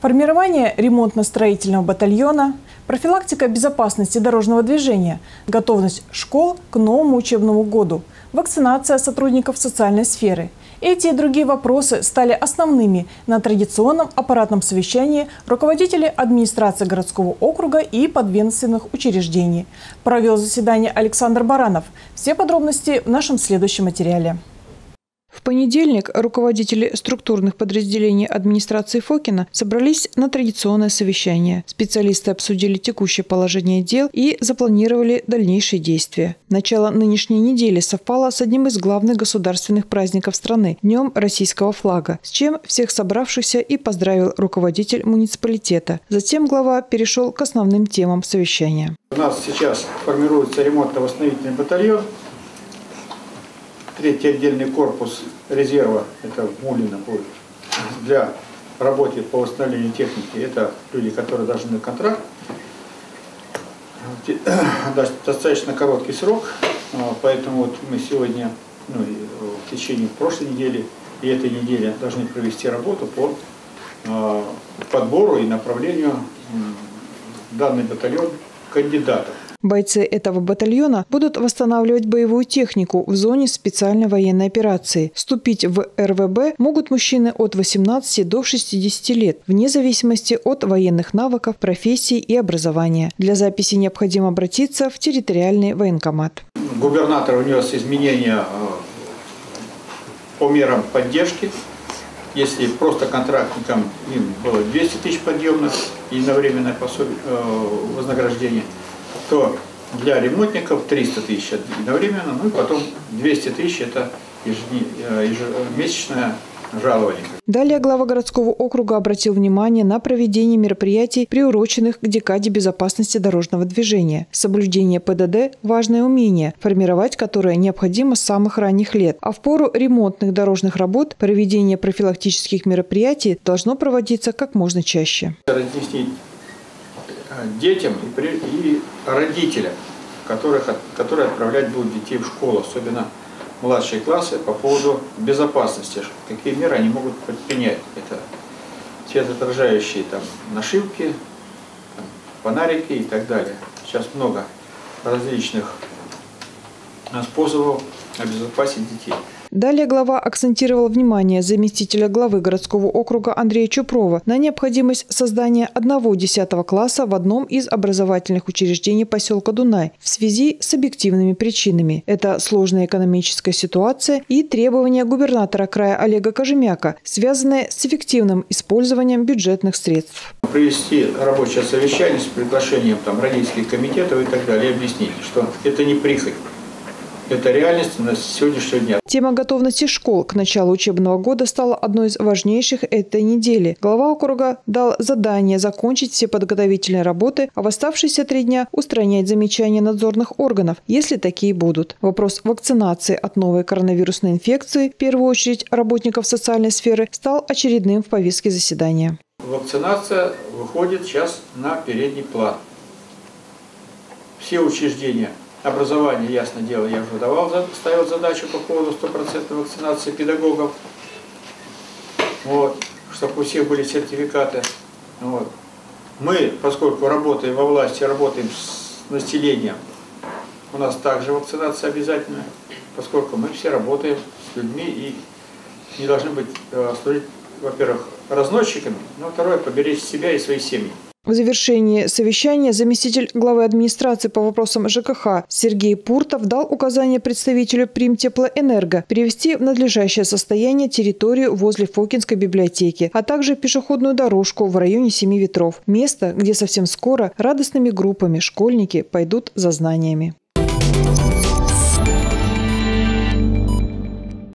Формирование ремонтно-строительного батальона, профилактика безопасности дорожного движения, готовность школ к новому учебному году, вакцинация сотрудников социальной сферы. Эти и другие вопросы стали основными на традиционном аппаратном совещании руководителей администрации городского округа и подведомственных учреждений. Провел заседание Александр Баранов. Все подробности в нашем следующем материале. Понедельник руководители структурных подразделений администрации Фокина собрались на традиционное совещание. Специалисты обсудили текущее положение дел и запланировали дальнейшие действия. Начало нынешней недели совпало с одним из главных государственных праздников страны – Днем российского флага, с чем всех собравшихся и поздравил руководитель муниципалитета. Затем глава перешел к основным темам совещания. У нас сейчас формируется ремонтно-восстановительный батальон – третий отдельный корпус резерва, это Мулина будет, для работы по восстановлению техники, это люди, которые должны контракт. Достаточно короткий срок, а, поэтому вот мы сегодня, ну, в течение прошлой недели и этой недели должны провести работу по а, подбору и направлению данный батальон кандидатов. Бойцы этого батальона будут восстанавливать боевую технику в зоне специальной военной операции. Вступить в РВБ могут мужчины от 18 до 60 лет, вне зависимости от военных навыков, профессий и образования. Для записи необходимо обратиться в территориальный военкомат. Губернатор внес изменения э, по мерам поддержки. Если просто контрактникам им было 200 тысяч подъемных и единовременное пособие, э, вознаграждение – то для ремонтников 300 тысяч одновременно, ну и потом 200 тысяч это э, ежемесячное жалование. Далее глава городского округа обратил внимание на проведение мероприятий, приуроченных к декаде безопасности дорожного движения. Соблюдение ПДД – важное умение, формировать которое необходимо с самых ранних лет. А в пору ремонтных дорожных работ проведение профилактических мероприятий должно проводиться как можно чаще. Разъяснить детям и родителям, которых, которые отправлять будут детей в школу, особенно младшие классы, по поводу безопасности. Какие меры они могут предпринять. Это светоотражающие там, нашивки, там, фонарики и так далее. Сейчас много различных способов обезопасить детей. Далее глава акцентировал внимание заместителя главы городского округа Андрея Чупрова на необходимость создания одного 10 класса в одном из образовательных учреждений поселка Дунай в связи с объективными причинами. Это сложная экономическая ситуация и требования губернатора края Олега Кожемяка, связанные с эффективным использованием бюджетных средств. Провести рабочее совещание с приглашением там, родительских комитетов и так далее и объяснить, что это не прихоть. Это реальность на сегодняшнего дня. Тема готовности школ к началу учебного года стала одной из важнейших этой недели. Глава округа дал задание закончить все подготовительные работы, а в оставшиеся три дня устранять замечания надзорных органов, если такие будут. Вопрос вакцинации от новой коронавирусной инфекции, в первую очередь работников социальной сферы, стал очередным в повестке заседания. Вакцинация выходит сейчас на передний план. Все учреждения образование, ясно дело, я уже давал, ставил задачу по поводу стопроцентной вакцинации педагогов, вот, чтобы у всех были сертификаты. Вот. Мы, поскольку работаем во власти, работаем с населением, у нас также вакцинация обязательная, поскольку мы все работаем с людьми и не должны быть, э, служить, во-первых, разносчиками, но второе, поберечь себя и свои семьи. В завершении совещания заместитель главы администрации по вопросам ЖКХ Сергей Пуртов дал указание представителю Примтеплоэнерго привести в надлежащее состояние территорию возле Фокинской библиотеки, а также пешеходную дорожку в районе Семи Ветров. Место, где совсем скоро радостными группами школьники пойдут за знаниями.